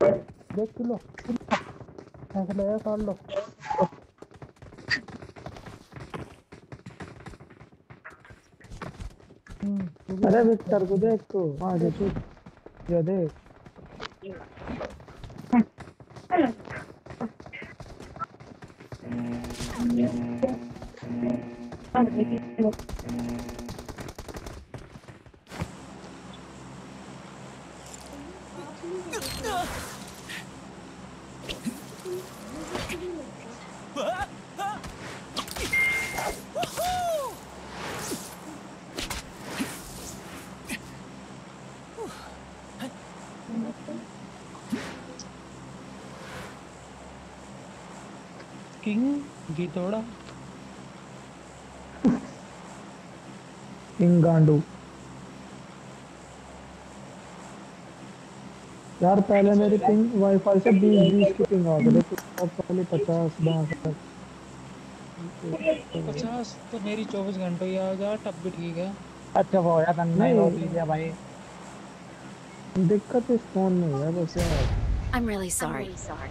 देख लो काट लो अरे विक्टर को देख तो हाँ जो चुप ये देख। किंग गीतोड़ा किंग गांडू यार पहले मेरी पिंग वाईफाई से बीस बीस की पिंग आ गई अब पहले पचास बासठ पचास तो मेरी चौबीस घंटों ही आ गया तब भी ठीक है अच्छा वो यार नहीं नहीं। रोक लीजिए भाई दिक्कत इस फ़ोन में है बस यार I'm really sorry. I'm really sorry.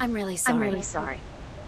I'm really sorry. I'm really sorry.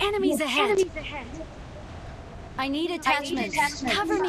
Enemies ahead. I need attachments. Cover me.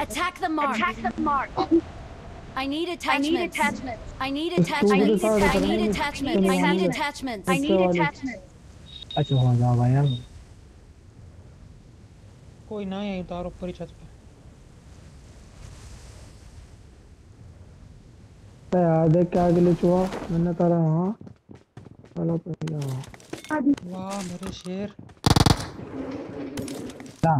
Attack the mark. I need attachments. I need attachments. I need attachments. I need attachments. I need attachments. अच्छा हो जाओ भाई यार कोई ना यहीं उतार ऊपर ही छत पे यार देख क्या ग्लिच हुआ मैंने तारा हाँ चलो पहले हाँ वाह मेरे शेर। क्या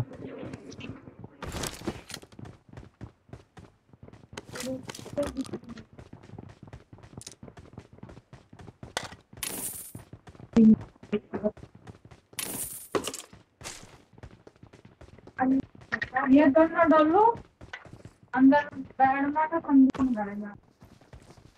ये दोनों डालो। अंदर बैठना का संगीत करेगा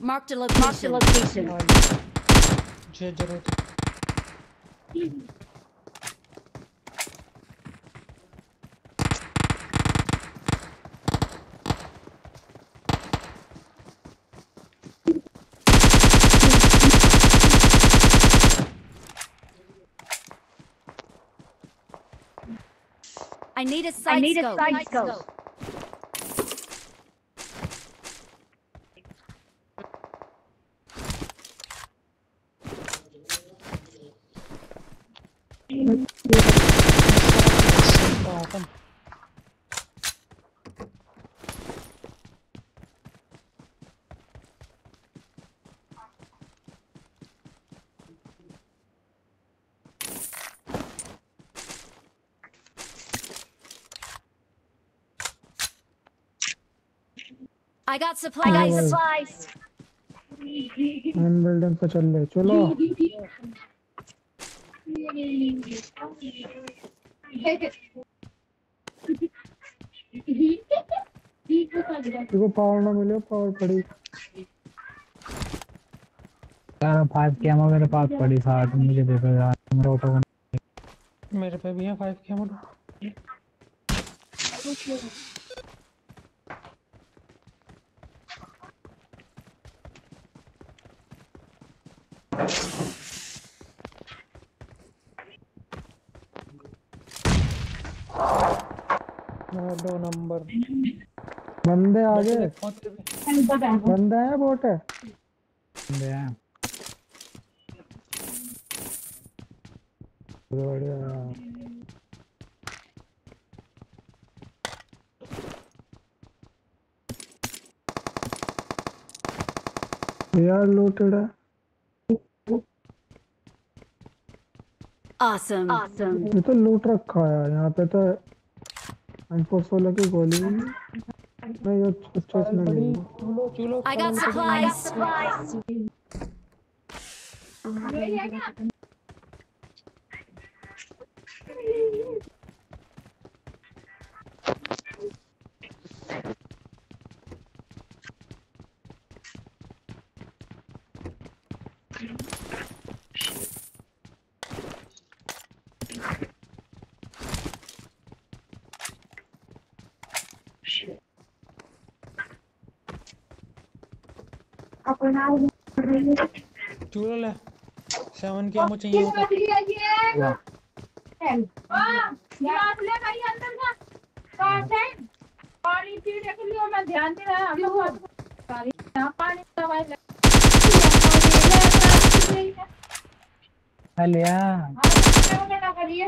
रख दे बस बहुत बड़ा भाई यहाँ पीपी पड़ी Marked a location. जे जरूरत है। I need a side scope. I got supplies. I got supplies. हम बिल्डिंग पे चल रहे चलो देखो पावर ना मिले पावर पड़ी। यार फाइव कैमो मेरे पास पड़ी साथ मुझे दे दो यार। मेरा ऑटो मेरे पे भी है फाइव के मोड मैं दो नंबर बंदे पहुँच गए। बंदे हैं बोट है बंदे हैं बढ़िया यार लूटेड है Awesome. Awesome. ये तो लूट रखा है यहाँ पे तो एम सोलह की गोली भी नहीं नहीं ये अच्छे से नहीं मिली। चूलो चूलो I got supplies. चूलो ले सेवन की एमो चाहिए होगा ले भाई अंदर का कार्टन पानी पीने के लिए मैं ध्यान दे रहा हूँ। पानी दवाई लिया करिए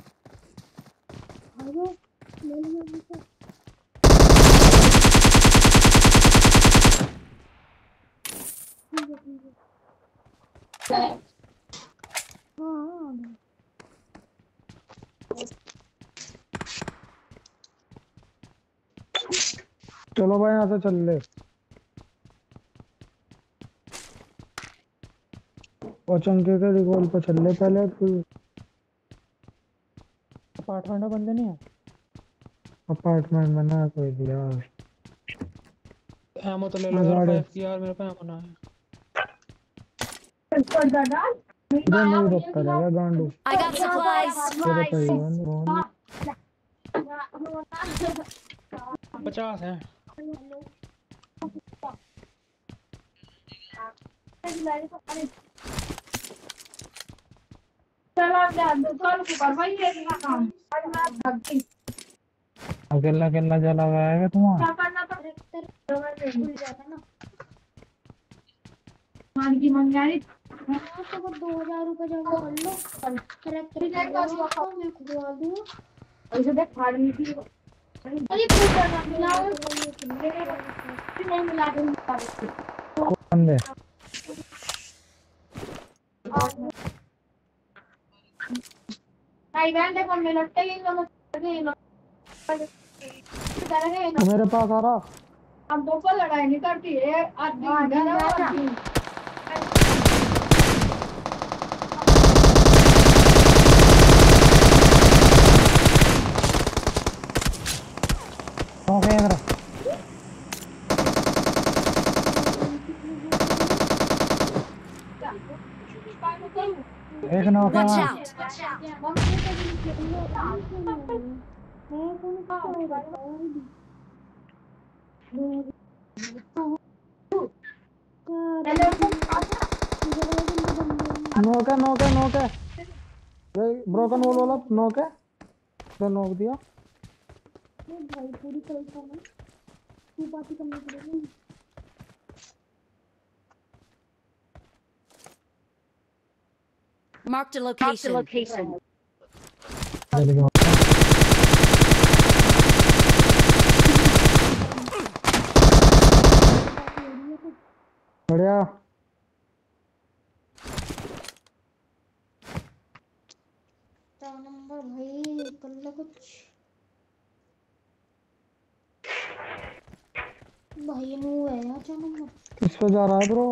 चलो भाई, यहाँ से चल ले। और चंके के रिकॉल पे चल ले पहले, फिर अपार्टमेंट में बंदे नहीं है? अपार्टमेंट में ना कोई दिया एमो तो ले लो मैं यार गाड़ी- फाइव की यार मेरे पे एमो ना है इधर नहीं रुकता रहेगा गांडू ही है, नहीं- पचास है। चला जा अकेला अकेला चला गया तुम्हारा क्या करना तो की तो दो हज़ार रुपए जमा कर लो मैं खुदवा दूँ ऐसे देख फाड़ ली थी अरे पूछा ना मिलाओ नहीं मिला दूँगी बंदे मेरे पास आ रहा हम दो पर लड़ाई नहीं करती है आदमी ओके एक नौके. नोके नोके नोके ब्रोकन वॉल वाला नोके तो नोक दिया भाई पूरी कल्पना में तू पार्टी करनी पड़ेगी Marked a location. location. चल गया बढ़िया। नंबर भाई कर ले कुछ। भाई नु है यार नंबर। किस पे जा रहा है ब्रो?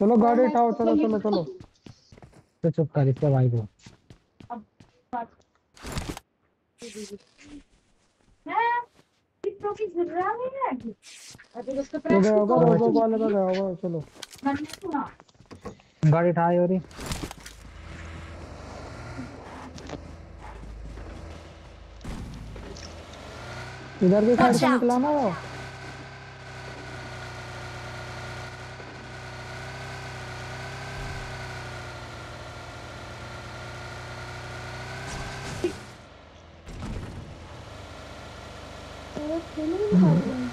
चलो गाड़ी उठाओ चलो चलो चलो तो चुप कर इसके भाई को। तो तो चलो। गाड़ी उठाई हो रही इधर भी साइड से निकला ना वो। तेरे खेलने नहीं दिखा रहे हैं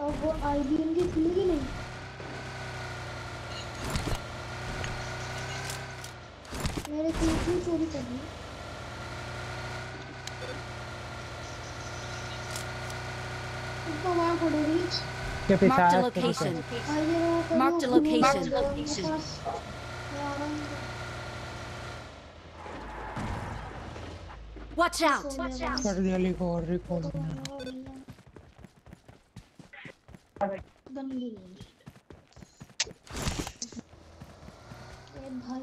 अब वो आईबीएम की खुलेगी नहीं मेरे खेत में चोरी कर ली उसको वहाँ रही के पीछे Marked a आया उसके पीछे। location. आइए वो करो, Marked a खुले location. जाओ, मेरे पास। मैं आ रहा हूँ। Watch out! सो गया कर दिया रिकॉर्ड रिकॉर्ड गंदी भाई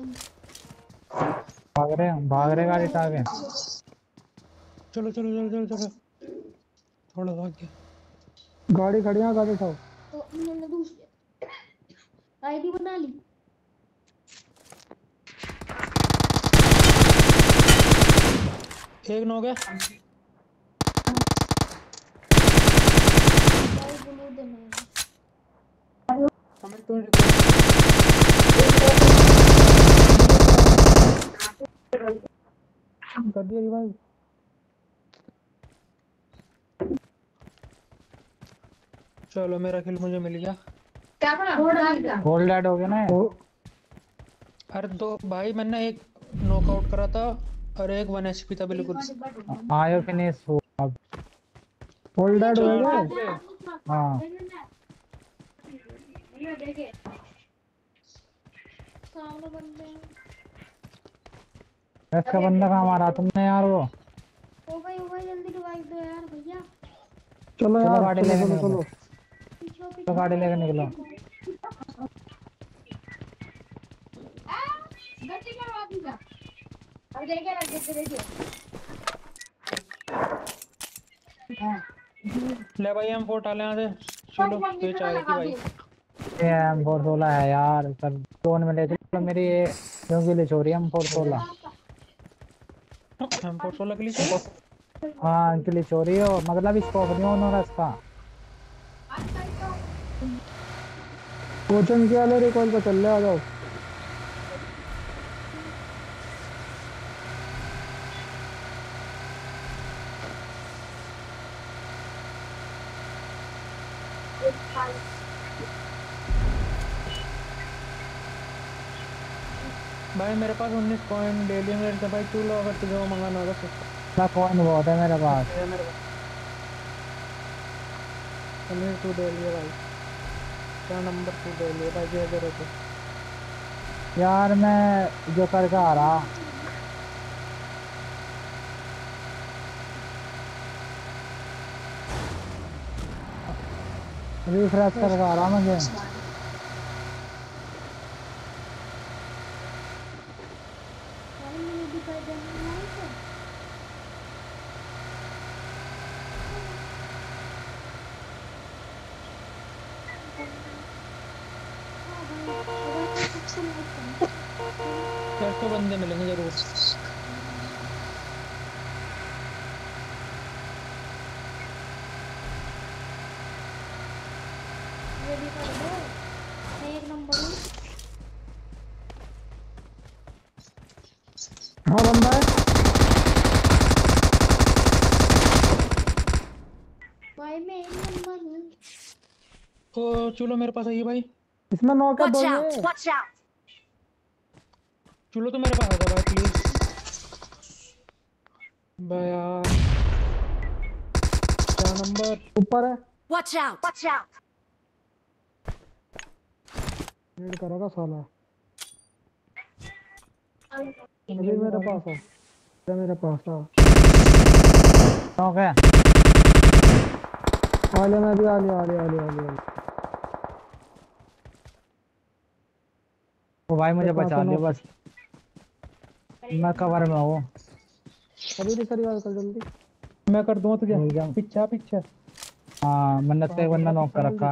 भाग रहे हैं भाग रहे गाड़ी के चलो चलो चलो चलो चलो थोड़ा भाग गया गाड़ी खड़ी है गाड़ी उठाओ तो मैंने दूसरे आईडी बना ली एक नौ गया कर दिया भाई चलो मेरा किल मुझे मिल गया। होल्ड डेड हो गया ना अरे दो भाई मैंने एक नॉकआउट करा था। और एक वन एचपी था बिल्कुल। आयो फिनिश हो अब होल्ड हो गए हाँ सामने बंदे हैं। इसका बंदा कहाँ मारा तुमने यार वो? ओ भाई ओ भाई जल्दी रिवाइव दो यार भैया चलो यार गाड़ी चलो लेके चलो निकलो। चलो पीछे तो ले भाई हम फोर डाले यहाँ से चलो स्विच आएगी भाई। ये एम फोर सोलह है यार सर जोन में ले चलो। मेरी ये क्योंकि ले छोरी एम फोर सोलह। हम फोर सोलह के लिए हाँ इनके लिए चोरी हो मतलब इसको नहीं होना इसका। कोचिंग किया ले रिकॉल पे चल ले आ जाओ। भाई मेरे पास उन्नीस पॉइंट डेली में रहता भाई तू लो अगर तुझे वो मंगाना होगा तो। ना कौन बहुत है मेरे पास। ये मेरे पास। उन्नीस तू दे लिया भाई। क्या नंबर तू दे लिया भाई जो दे रहे यार मैं जो करके आ रहा। रिफ्रेश करके आ रहा मुझे भाई मुझे दिखाई देने नहीं तो हाँ भाई अगर सबसे लाइक चार सौ बंदे मिलेंगे ज़रूर रेडी कर दो एक नंबर हाँ बंदा है भाई मैं एक नंबर हूँ ओ चलो मेरे पास आइए भाई इसमें नौ का Watch दो है! चलो तो मेरे पास आ भाई प्लीज़ भाई यार। क्या नंबर ऊपर है। Watch out! Watch out! Raid करेगा साला। अभी मेरे पास आ अभी मेरे पास आ शौक है। आले में भी आले आले आले आले आले वो भाई मुझे बचा पास लियो बस। मैं कवर में हूँ। अभी भी सरी बात कर जल्दी। मैं कर दूँ तुझे गया। पीछा पीछे। हाँ मन्नत का एक बंदा नॉक कर रखा।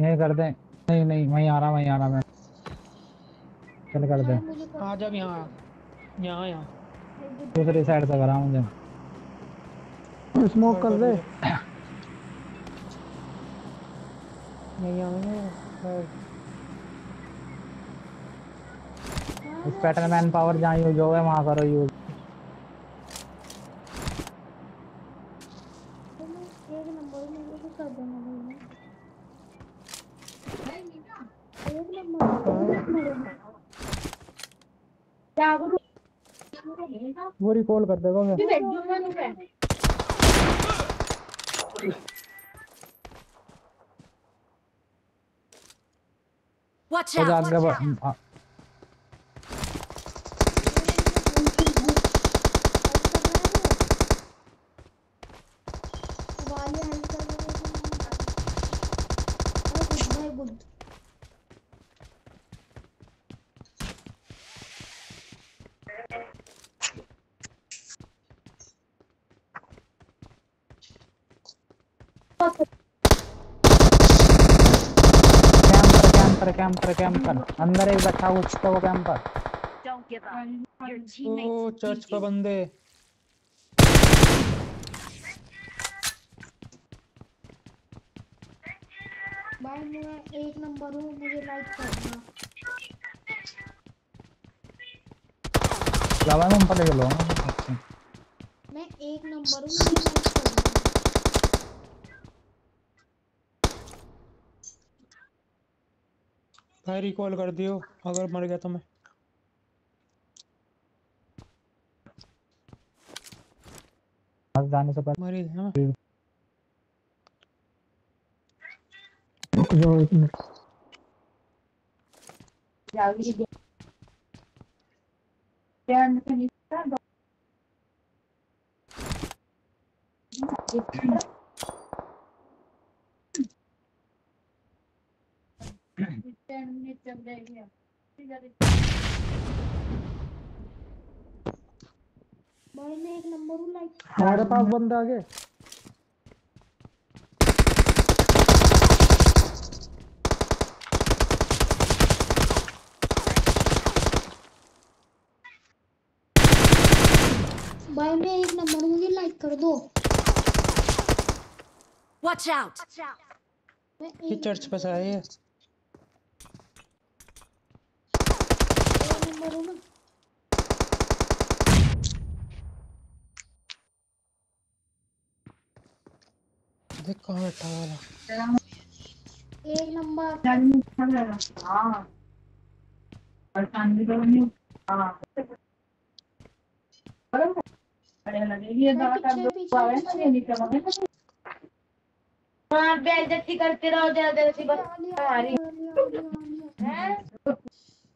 है यही कर दे। नहीं नहीं वहीं आ रहा वहीं आ रहा मैं। चल कर दे। आ जा अब यहाँ यहाँ यहाँ। दूसरी साइड से करा मुझे स्मोक कर दे। नहीं आएँगे पैटर्न मैन पावर जहाँ यूज़ हो है वहाँ करो यूज़ वो रिकॉल कर देगा मैं Watch तो out! आगे बढ़- हाँ, वाले हेल्प कर रहे अरे गुड भाई गुड कैंपर कैंपर कैंपर अंदर एक बैठा हुआ उसका वो कैंपर ओ चर्च you. बंदे भाई मैं एक नंबर हूँ मुझे लाइक करना लवा में ऊपर लेके लो मैं एक नंबर हूँ मुझे लाइक करना भाई रिकॉल कर दियो अगर मर गया तो मैं। बस जाने से पहले मरी है रुक जाओ एक मिनट। जागरूक ध्यान से निकल भाई मैं एक नंबर हूँ लाइक हमारे पास बंदे आगे भाई मैं एक नंबर मुझे लाइक कर दो। Watch out! मैं ये चर्च पे आए हैं। नंबर हूँ ना। देख कहाँ बैठा वाला एक नंबर। हाँ हाँ हाँ बेइज्जती करते रहो जरा देर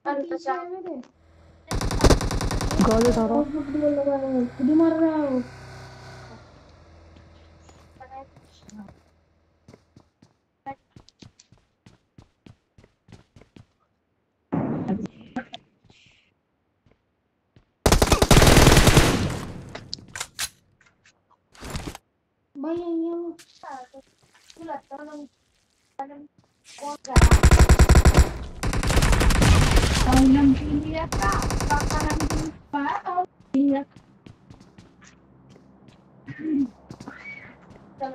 बस आ रही है पीछे है मेरे उठा रहा बहुत फुटबॉल लगा रहा है खुद ही मर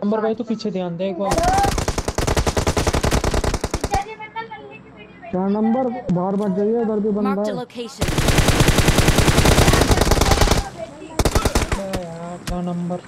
नंबर भाई तू पीछे ध्यान दे एक बार। चार नंबर? बाहर मत जाइए इधर भी बंदा है। यार क्या नंबर?